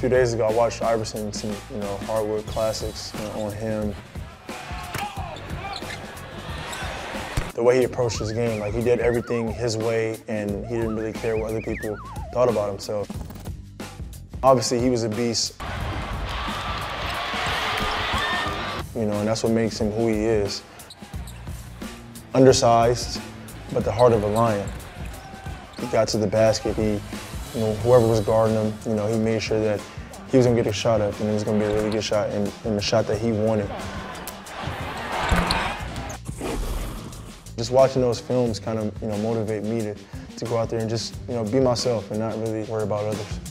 few days ago, I watched Iverson some, you know, hardwood classics you know, on him. The way he approached his game, like he did everything his way, and he didn't really care what other people thought about himself. Obviously, he was a beast. You know, and that's what makes him who he is. Undersized, but the heart of a lion. He got to the basket, he, you know, whoever was guarding him, you know, he made sure that he was gonna get a shot up and it was gonna be a really good shot and, and the shot that he wanted. Just watching those films kind of, you know, motivate me to, to go out there and just, you know, be myself and not really worry about others.